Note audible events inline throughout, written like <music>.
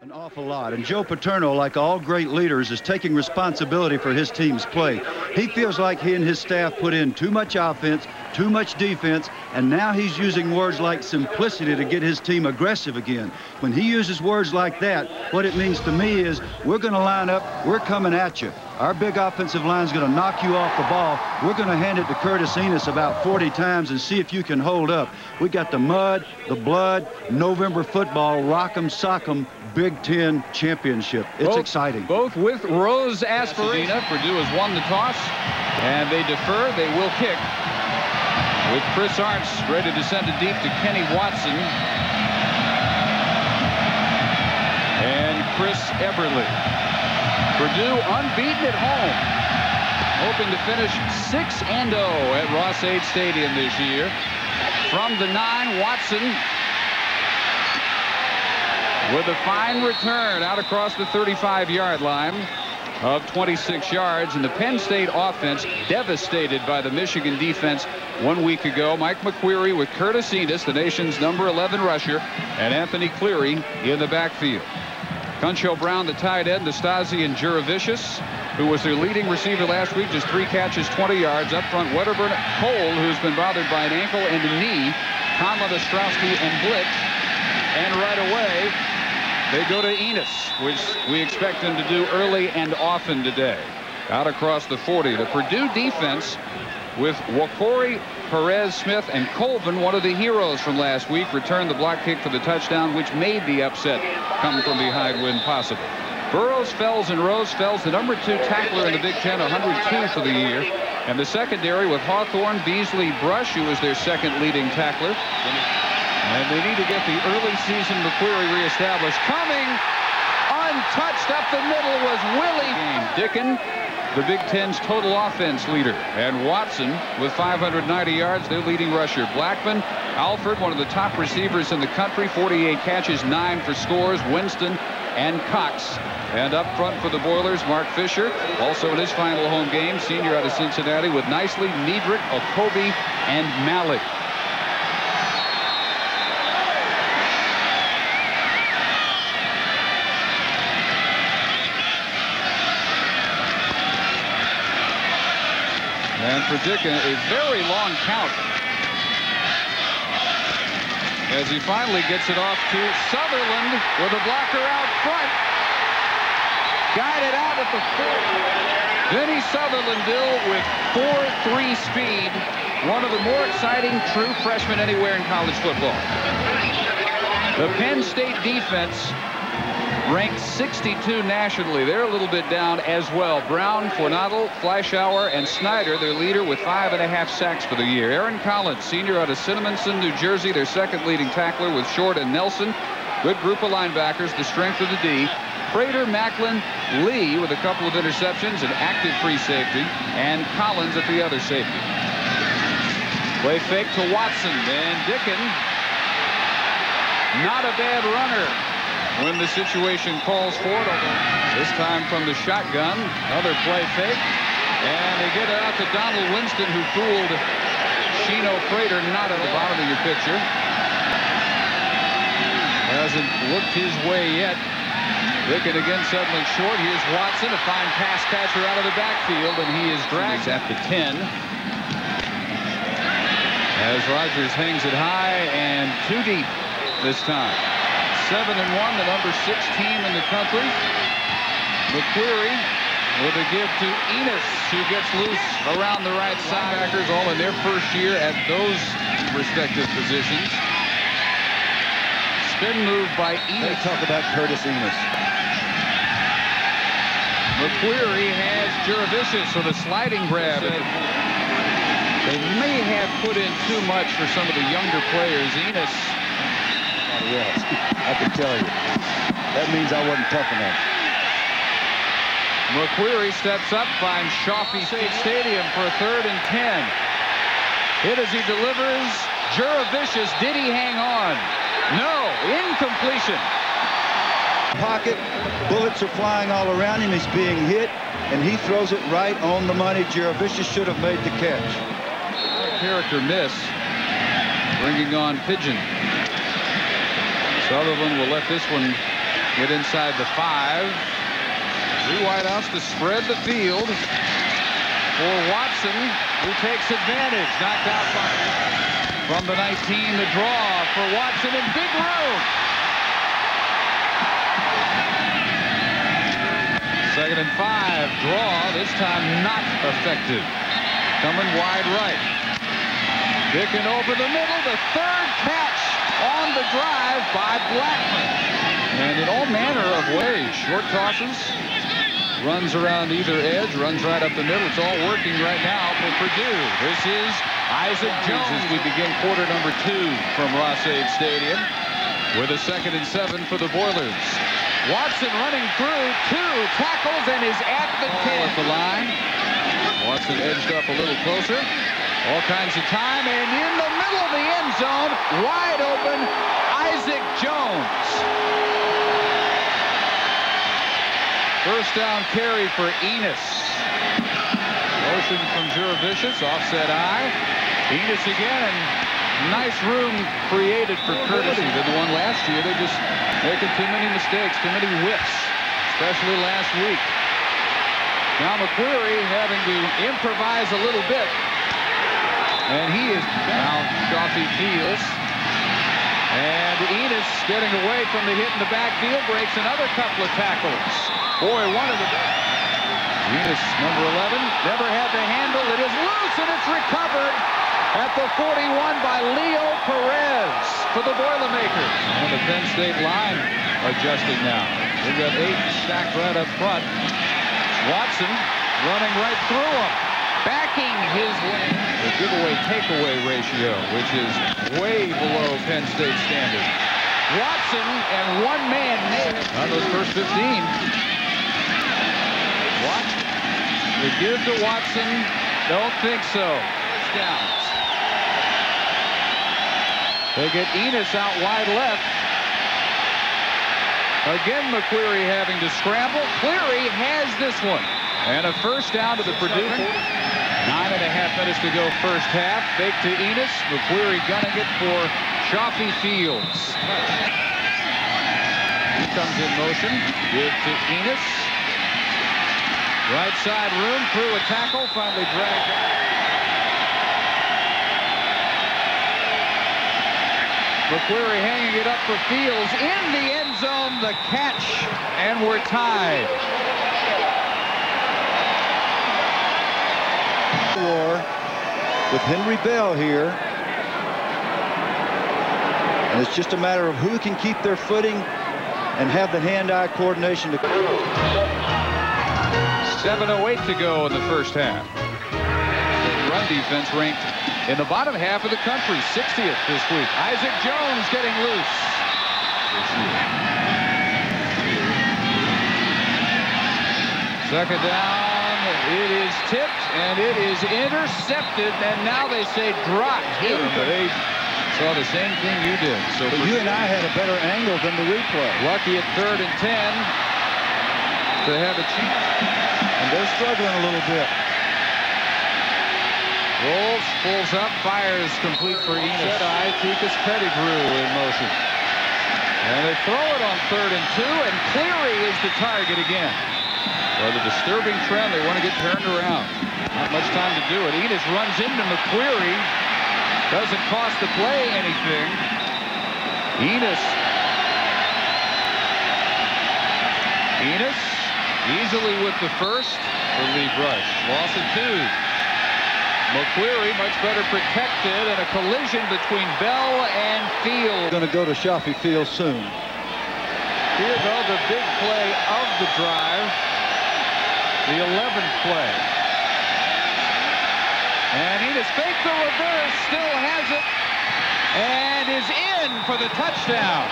An awful lot. And Joe Paterno, like all great leaders, is taking responsibility for his team's play. He feels like he and his staff put in too much offense, too much defense, and now he's using words like simplicity to get his team aggressive again. When he uses words like that, what it means to me is we're going to line up, we're coming at you. Our big offensive line is going to knock you off the ball. We're going to hand it to Curtis Enis about 40 times and see if you can hold up. We got the mud, the blood, November football, rock'em sock'em, Big Ten championship. It's both, exciting. Both with Rose aspiration. Purdue has won the toss, and they defer. They will kick with Chris Arntz ready to send it deep to Kenny Watson. And Chris Eberly. Purdue unbeaten at home. Hoping to finish 6 and 0 at Ross-Ade Stadium this year. From the 9, Watson with a fine return out across the 35-yard line of 26 yards. And the Penn State offense devastated by the Michigan defense one week ago. Mike McQueary with Curtis Enis, the nation's number 11 rusher, and Anthony Cleary in the backfield. Cuncho Brown, the tight end, Nastasi and Jurevicius, who was their leading receiver last week, just three catches, 20 yards. Up front, Wedderburn Cole, who's been bothered by an ankle and a knee. Conlon Ostrowski and Blitz. And right away, they go to Enis, which we expect them to do early and often today. Out across the 40. The Purdue defense with Wakori, Perez Smith, and Colvin, one of the heroes from last week, returned the block kick for the touchdown, which made the upset come from behind win possible. Burrows, Fells, and Rose. Fells, the number two tackler in the Big Ten, 102 for the year. And the secondary with Hawthorne, Beasley, Brush, who was their second leading tackler. And they need to get the early season McQueary reestablished. Coming untouched up the middle was Willie Dicken, the Big Ten's total offense leader. And Watson with 590 yards, their leading rusher. Blackman, Alford, one of the top receivers in the country, 48 catches, nine for scores. Winston and Cox. And up front for the Boilers, Mark Fisher, also in his final home game, senior out of Cincinnati, with Nicely, Niedrich, Okobe, and Malley. And Dicken, a very long count. As he finally gets it off to Sutherland with a blocker out front. Guided out at the four. Vinny Sutherland, Bill, with 4-3 speed. One of the more exciting true freshmen anywhere in college football. The Penn State defense ranked 62 nationally. They're a little bit down as well. Brown, Fornadel, Fleischauer, and Snyder, their leader, with five and a half sacks for the year. Aaron Collins, senior out of Cinnaminson, New Jersey, their second leading tackler with Short and Nelson. Good group of linebackers, the strength of the D. Prater, Macklin, Lee with a couple of interceptions, an active free safety, and Collins at the other safety. Play fake to Watson, and Dicken, not a bad runner when the situation calls for it. This time from the shotgun. Another play fake. And they get it out to Donald Winston, who fooled Shino Prater, not at the bottom of your picture. Hasn't looked his way yet. Dicken again suddenly short. Here's Watson, a fine pass catcher out of the backfield, and he is dragged at the 10. As Rogers hangs it high and too deep this time. 7 and 1, the number 6 team in the country. McQueary with a give to Enis, who gets loose around the right side. Backers all in their first year at those respective positions. Spin move by Enis. They talk about Curtis Enis. McQueary has Jurevicius with a sliding grab. They may have put in too much for some of the younger players. Enis else. I can tell you. That means I wasn't tough enough. McQueary steps up, finds Chaffee State Stadium for a third and 10. Hit as he delivers. Jurevicius, did he hang on? No, incompletion. Pocket, bullets are flying all around him. He's being hit, and he throws it right on the money. Jurevicius should have made the catch. Character miss, bringing on Pigeon. Sutherland will let this one get inside the five. Three wideouts to spread the field for Watson, who takes advantage. Knocked out by from the 19, the draw for Watson in big room. Second and five, draw, this time not effective. Coming wide right. Picking over the middle, the third catch on the drive by Blackmon. And in all manner of ways, short tosses, runs around either edge, runs right up the middle. It's all working right now for Purdue. This is Isaac Jones as we begin quarter number two from Ross-Ade Stadium with a second and seven for the Boilers. Watson running through two tackles and is at the 10. At the line. Watson edged up a little closer. All kinds of time and in the middle of the end zone, wide open, Isaac Jones. First down carry for Enis. Motion from Jurevicius, offset eye. Enis again, nice room created for courtesy than the one last year. They're just making too many mistakes, too many whiffs, especially last week. Now McQueary having to improvise a little bit. And he is now Chafie Fields. And Enis getting away from the hit in the backfield, breaks another couple of tackles. Boy, one of the Enis, number 11, never had the handle. It is loose, and it's recovered at the 41 by Leo Perez for the Boilermakers. And the Penn State line adjusting now. They've got eight stacked right up front. Watson running right through them. Backing his way. The giveaway takeaway ratio, which is way below Penn State standard. Watson and one man made on those first 15. Watson. They give to Watson. Don't think so. Downs. They get Enis out wide left. Again, McQueary having to scramble. Cleary has this one. And a first down to the Purdue. Nine and a half minutes to go first half. Fake to Enis. McQueary gunning it for Chafie Fields. He comes in motion. Give to Enis. Right side room, through a tackle, finally dragged out. McQueary hanging it up for Fields in the end zone, the catch, and we're tied. War with Henry Bell here. And it's just a matter of who can keep their footing and have the hand-eye coordination to 7.08 to go in the first half. Run defense ranked in the bottom half of the country, 60th this week. Isaac Jones getting loose. Second down, it is tipped, and it is intercepted, and now they say dropped here, but they saw the same thing you did. So you and I had a better angle than the replay. Lucky at third and 10 to have a chance. And they're struggling a little bit. Rolls, pulls up, fires complete for Enis. Jedi, Tikas Pettigrew in motion. And they throw it on third and two, and Cleary is the target again. Well, the disturbing trend, they want to get turned around. Not much time to do it. Enis runs into McQueary. Doesn't cost the play anything. Enis. Enis Easily with the first for Lee Brush. Loss of two. McQueary much better protected and a collision between Bell and Field. Going to go to Chafie Field soon. Here though the big play of the drive. The 11th play. And he just faked the reverse, still has it, and is in for the touchdown.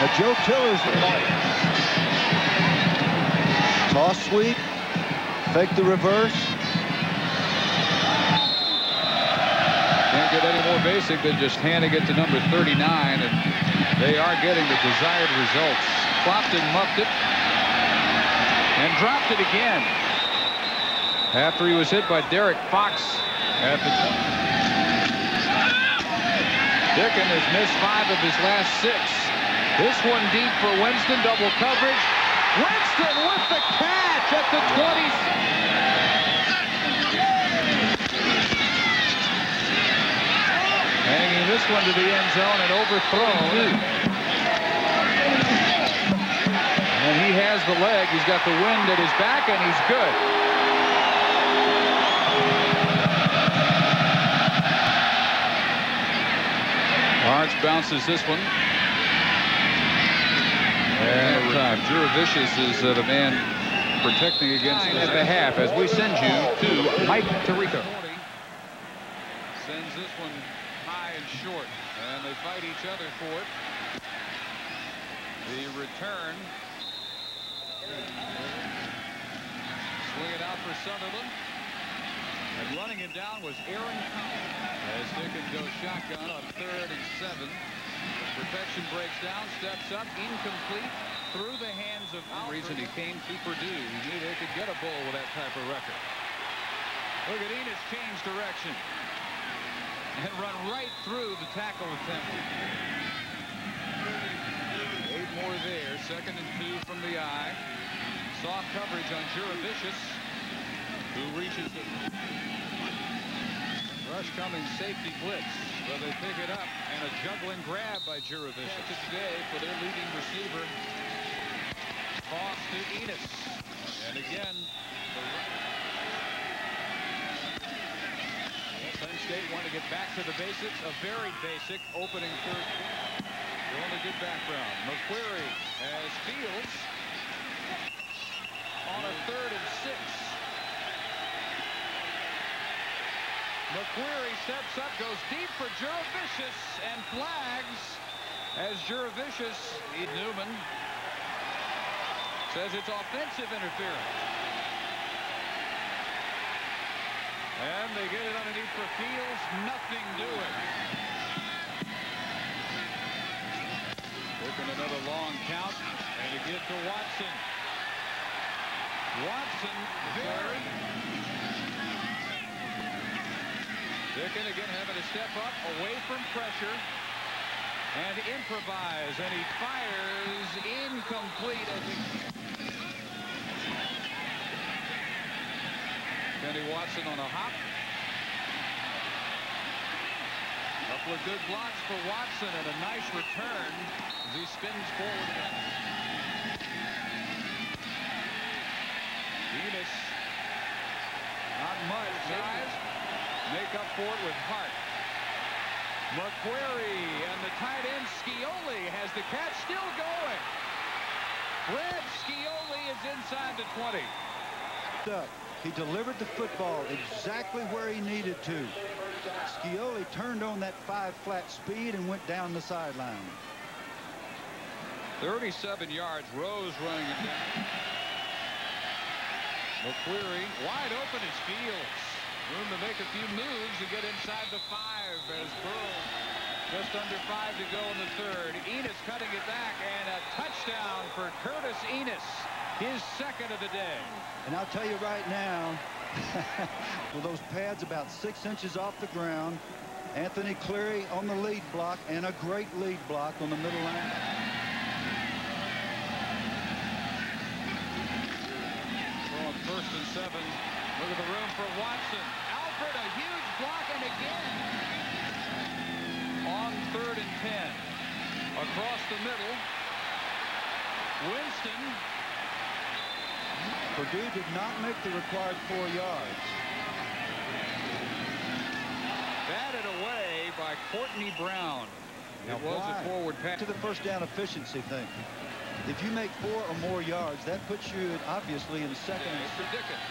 A Joe Tiller's toss sweep, fake the reverse. Can't get any more basic than just handing it to number 39, and they are getting the desired results. And muffed it, and dropped it again. After he was hit by Derek Fox at the has missed five of his last six. This one deep for Winston, double coverage. Winston with the catch at the 20. Hanging this one to the end zone and overthrown. And he has the leg. He's got the wind at his back, and he's good. Lawrence bounces this one. And time. Jurevicius is uh, the man protecting against at the half as we send you to Mike Tirico. Sends this one short. And they fight each other for it. The return Swing it out for Sutherland. And running him down was Aaron Collins. As Dickens goes shotgun on third and seven. Protection breaks down, steps up, incomplete, through the hands of the reason he came to Purdue. He knew they could get a bowl with that type of record. Look at Enis change direction. And run right through the tackle attempt. Eight more there, second and two from the eye. Soft coverage on Jurevicius, who reaches the rush coming safety blitz, but they pick it up and a juggling grab by Jurevicius today for their leading receiver. Toss to Enis, and again. Penn State want to get back to the basics, a very basic opening third. Showing a good background. McQueary has Fields on a third and six. McQueary steps up, goes deep for Jurevicius, and flags as Jurevicius, Newman, says it's offensive interference. And they get it for Fields, nothing doing. Taking another long count, and to get to Watson. Watson very. Dicken again having to step up away from pressure and improvise and he fires incomplete as he Kenny Watson on a hop couple of good blocks for Watson and a nice return as he spins forward Enis, not much size. Make up for it with Hart. McQueary and the tight end Scioli has the catch still going. Fred Scioli is inside the 20. He delivered the football exactly where he needed to. Scioli turned on that five flat speed and went down the sideline. 37 yards. Rose running it down. Wide open as Fields. Room to make a few moves to get inside the five as Burl just under five to go in the third. Enis cutting it back and a touchdown for Curtis Enis. His second of the day. And I'll tell you right now, with those pads about six inches off the ground, Anthony Cleary on the lead block and a great lead block on the middle line. first and seven. Look at the room for Watson. Alford, a huge block, and again on third and ten. Across the middle, Winston. Purdue did not make the required four yards. Batted away by Courtney Brown. It now was a forward pass. To the first down efficiency thing. If you make four or more yards, that puts you obviously in second. Yeah, Dickens.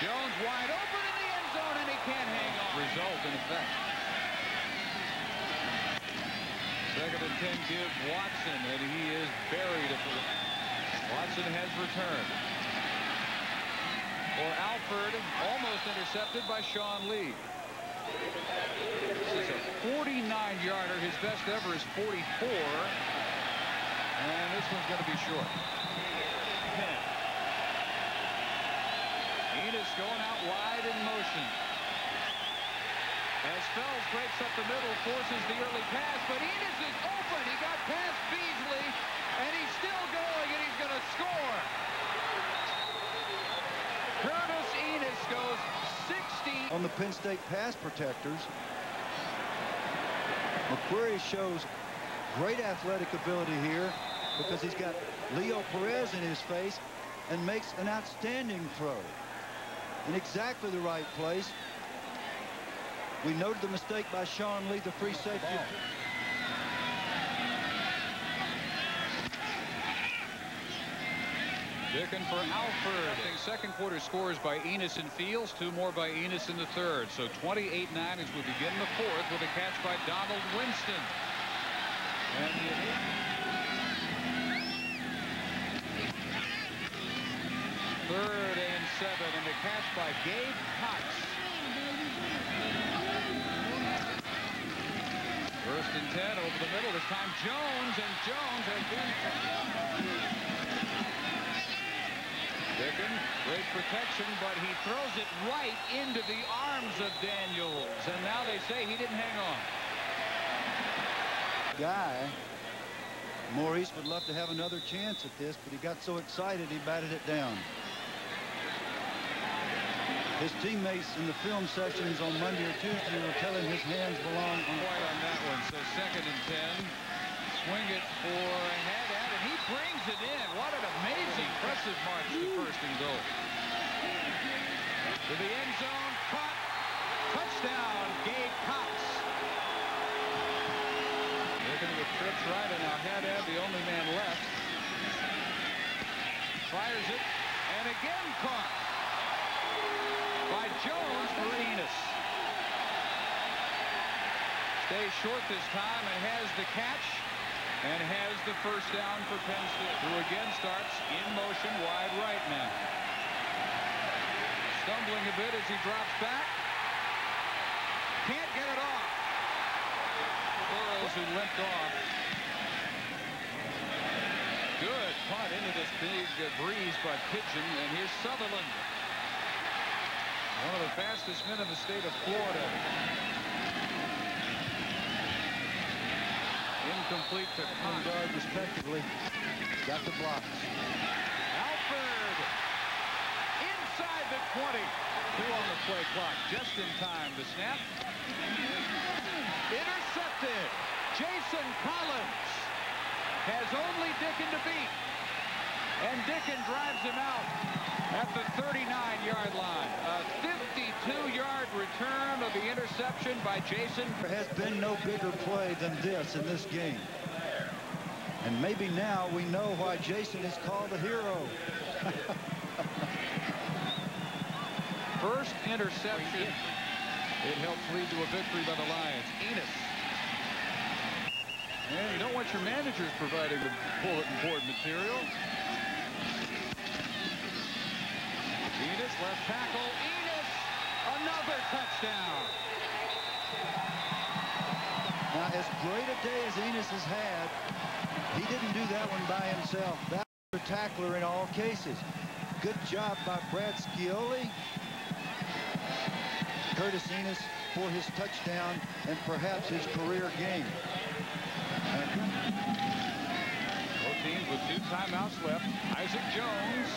Jones wide open in the end zone, and he can't hang on. Result in effect. Second and 10 give Watson, and he is buried at the... Watson has returned. For Alford, almost intercepted by Sean Lee. This is a 49-yarder. His best ever is 44. And this one's going to be short. Enis going out wide in motion. As Fells breaks up the middle, forces the early pass, but Enis is open. He got past Beasley, and he's still going, and he's going to score. Curtis Enis goes 60. On the Penn State pass protectors, McQueary shows great athletic ability here because he's got Leo Perez in his face and makes an outstanding throw in exactly the right place. We noted the mistake by Sean Lee, the free safety. Dicken for Alford. Second quarter scores by Enis and Fields. Two more by Enis in the third. So 28-9 as we begin the fourth with a catch by Donald Winston. And Third and seven and a catch by Gabe Cox. First and 10 over the middle. This time Jones and Jones has been Dicken, great protection, but he throws it right into the arms of Daniels. And now they say he didn't hang on. Guy, Maurice would love to have another chance at this, but he got so excited he batted it down. His teammates in the film sessions on Monday or Tuesday were telling his hands belong on quite on that one. So second and 10. Swing it for a head and he brings it in. What an amazing, impressive march to first and goal. To the end zone, caught, touchdown, Gabe Cox. Looking with trips right, and now Haddad, the only man left. Fires it, and again caught Jones for Enis. Stays short this time and has the catch and has the first down for Penn State, who again starts in motion wide right now. Stumbling a bit as he drops back. Can't get it off. Burrows who limped off. Good punt into this big uh, breeze by Pigeon, and here's Sutherland. One of the fastest men in the state of Florida. Incomplete to guard respectively. Got the blocks. Alford inside the 20. Two on the play clock. Just in time. The snap. Intercepted. Jason Collins has only Dicken to beat. And Dicken drives him out at the 39-yard line. A 52-yard return of the interception by Jason. There has been no bigger play than this in this game. And maybe now we know why Jason is called a hero. <laughs> First interception. It helps lead to a victory by the Lions. Enis. And you don't want your managers providing the bulletin board material. Enis, left tackle. Enis, another touchdown. Now, as great a day as Enis has had, he didn't do that one by himself. That was a tackler in all cases. Good job by Brad Scioli. Curtis Enis for his touchdown and perhaps his career game. Both teams with two timeouts left. Isaac Jones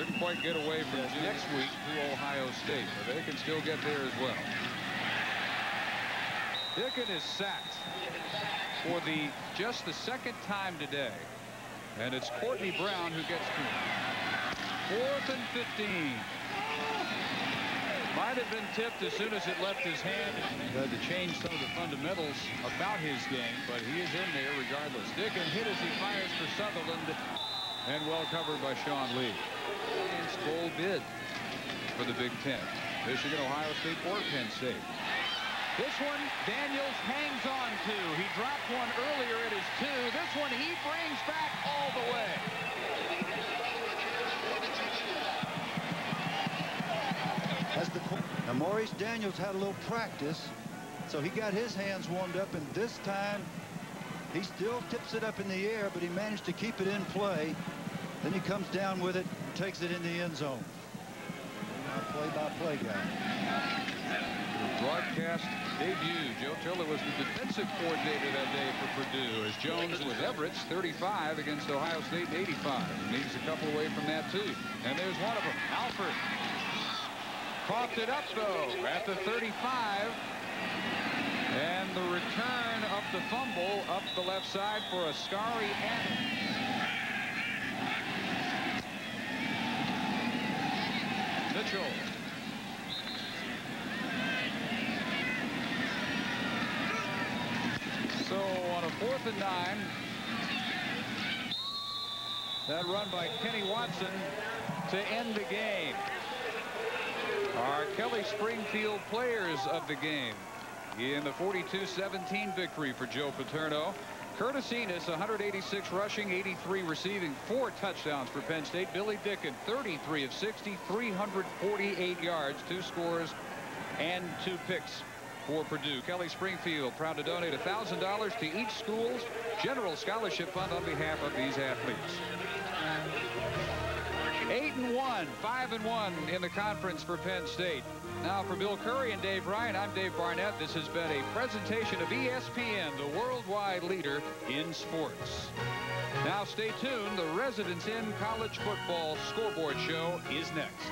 couldn't quite get away from next week to Ohio State, but they can still get there as well. Dicken is sacked for the just the second time today. And it's Courtney Brown who gets to. Fourth and 15. Might have been tipped as soon as it left his hand. Had to change some of the fundamentals about his game, but he is in there regardless. Dicken hit as he fires for Sutherland and well covered by Sean Lee. It's gold bid for the Big Ten. Michigan, Ohio State, or Penn State. This one, Daniels hangs on to. He dropped one earlier It is two. This one he brings back all the way. As the now Maurice Daniels had a little practice, so he got his hands warmed up, and this time he still tips it up in the air, but he managed to keep it in play. Then he comes down with it and takes it in the end zone. Play-by-play -play guy. broadcast debut. Joe Tiller was the defensive coordinator that day for Purdue as Jones was Everett's 35 against Ohio State 85. And he's a couple away from that too. And there's one of them, Alford. Coughed it up though at the 35. And the return of the fumble up the left side for Ascari and Mitchell. So on a fourth and nine, that run by Kenny Watson to end the game. Our Kelly Springfield players of the game in the 42-17 victory for Joe Paterno. Curtis Enis, 186 rushing, 83 receiving, four touchdowns for Penn State. Billy Dicken, 33 of 60, 348 yards, two scores, and two picks for Purdue. Kelly Springfield proud to donate $1,000 to each school's general scholarship fund on behalf of these athletes. 8 and 1, 5 and 1 in the conference for Penn State. Now for Bill Curry and Dave Ryan, I'm Dave Barnett. This has been a presentation of ESPN, the worldwide leader in sports. Now stay tuned. The Residence Inn College Football Scoreboard Show is next.